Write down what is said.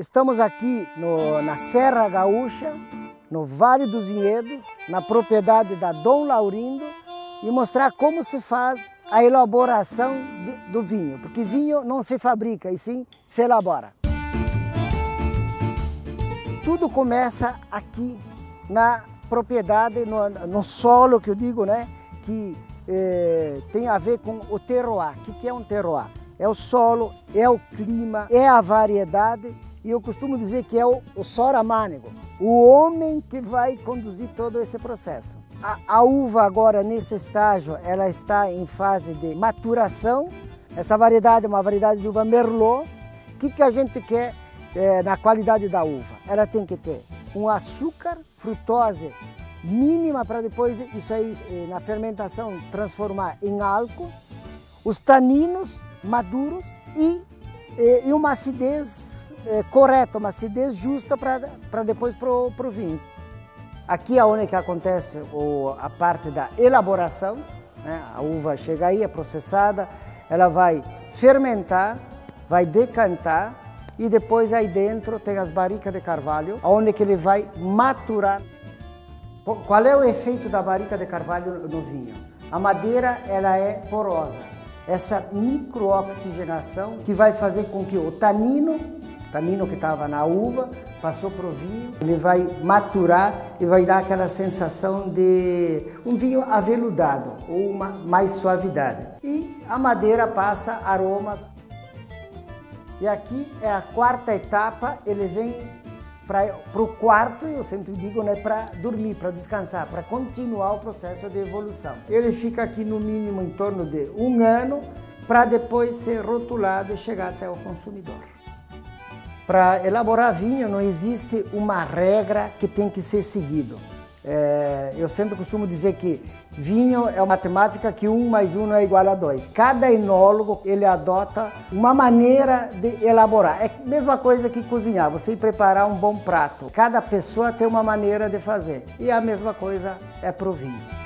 Estamos aqui no, na Serra Gaúcha, no Vale dos Vinhedos, na propriedade da Dom Laurindo e mostrar como se faz a elaboração de, do vinho, porque vinho não se fabrica e sim se elabora. Tudo começa aqui na propriedade, no, no solo que eu digo, né, que eh, tem a ver com o terroir. O que é um terroir? É o solo, é o clima, é a variedade e eu costumo dizer que é o, o soramânigo, o homem que vai conduzir todo esse processo. A, a, uva agora nesse estágio, ela está em fase de maturação. Essa variedade é uma variedade de uva Merlot. O que, que a gente quer é, na qualidade da uva? Ela tem que ter um açúcar, frutose mínima para depois isso aí eh, na fermentação transformar em álcool, os taninos maduros e e uma acidez é, correta, uma acidez justa para depois para o vinho. Aqui é onde que acontece o, a parte da elaboração, né? a uva chega aí, é processada, ela vai fermentar, vai decantar e depois aí dentro tem as barricas de carvalho, onde que ele vai maturar. Qual é o efeito da barrica de carvalho no vinho? A madeira ela é porosa, essa microoxigenação que vai fazer com que o tanino, tanino que estava na uva, passou para o vinho, ele vai maturar e vai dar aquela sensação de um vinho aveludado ou uma mais suavidade. E a madeira passa aromas. E aqui é a quarta etapa, ele vem para o quarto, eu sempre digo, né, para dormir, para descansar, para continuar o processo de evolução. Ele fica aqui no mínimo em torno de um ano para depois ser rotulado e chegar até o consumidor. Para elaborar vinho não existe uma regra que tem que ser seguido. É, eu sempre costumo dizer que vinho é uma matemática que um mais um não é igual a dois. Cada enólogo ele adota uma maneira de elaborar. É a mesma coisa que cozinhar, você preparar um bom prato. Cada pessoa tem uma maneira de fazer. E a mesma coisa é para o vinho.